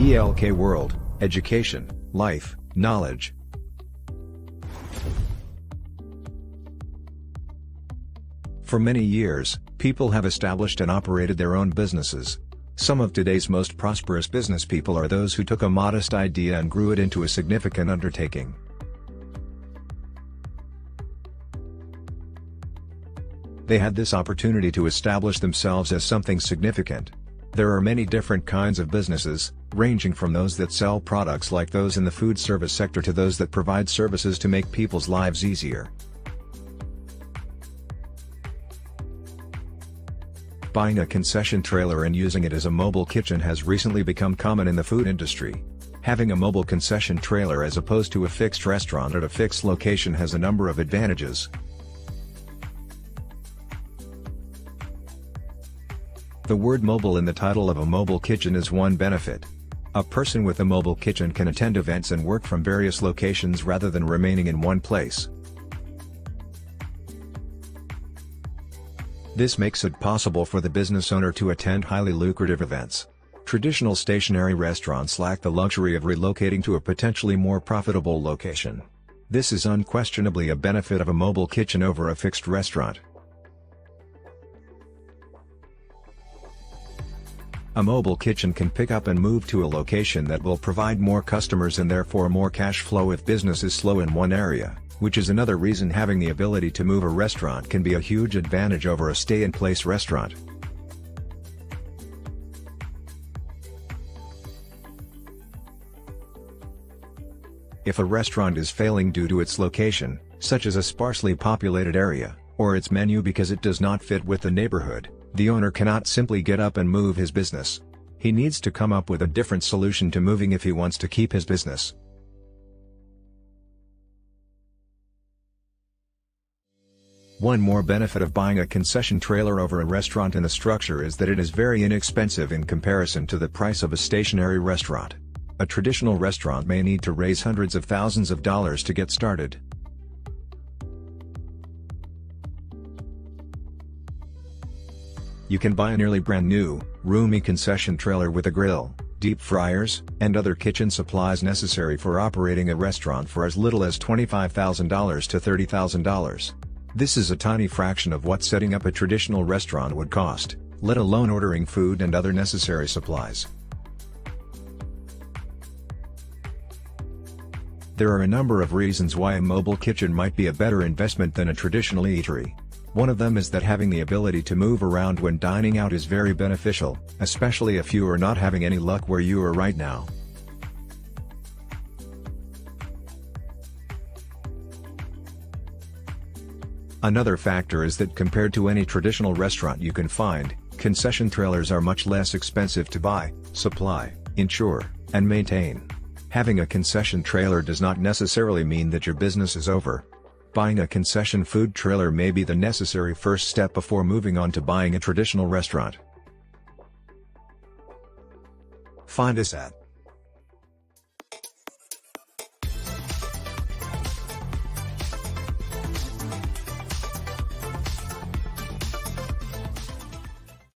ELK World, Education, Life, Knowledge. For many years, people have established and operated their own businesses. Some of today's most prosperous business people are those who took a modest idea and grew it into a significant undertaking. They had this opportunity to establish themselves as something significant. There are many different kinds of businesses, ranging from those that sell products like those in the food service sector to those that provide services to make people's lives easier. Buying a concession trailer and using it as a mobile kitchen has recently become common in the food industry. Having a mobile concession trailer as opposed to a fixed restaurant at a fixed location has a number of advantages. The word mobile in the title of a mobile kitchen is one benefit. A person with a mobile kitchen can attend events and work from various locations rather than remaining in one place. This makes it possible for the business owner to attend highly lucrative events. Traditional stationary restaurants lack the luxury of relocating to a potentially more profitable location. This is unquestionably a benefit of a mobile kitchen over a fixed restaurant. A mobile kitchen can pick up and move to a location that will provide more customers and therefore more cash flow if business is slow in one area which is another reason having the ability to move a restaurant can be a huge advantage over a stay-in-place restaurant. If a restaurant is failing due to its location, such as a sparsely populated area, or its menu because it does not fit with the neighborhood, the owner cannot simply get up and move his business. He needs to come up with a different solution to moving if he wants to keep his business. One more benefit of buying a concession trailer over a restaurant in the structure is that it is very inexpensive in comparison to the price of a stationary restaurant. A traditional restaurant may need to raise hundreds of thousands of dollars to get started. You can buy a nearly brand new, roomy concession trailer with a grill, deep fryers, and other kitchen supplies necessary for operating a restaurant for as little as $25,000 to $30,000. This is a tiny fraction of what setting up a traditional restaurant would cost, let alone ordering food and other necessary supplies. There are a number of reasons why a mobile kitchen might be a better investment than a traditional eatery. One of them is that having the ability to move around when dining out is very beneficial, especially if you are not having any luck where you are right now. Another factor is that compared to any traditional restaurant you can find, concession trailers are much less expensive to buy, supply, insure, and maintain. Having a concession trailer does not necessarily mean that your business is over. Buying a concession food trailer may be the necessary first step before moving on to buying a traditional restaurant. Find us at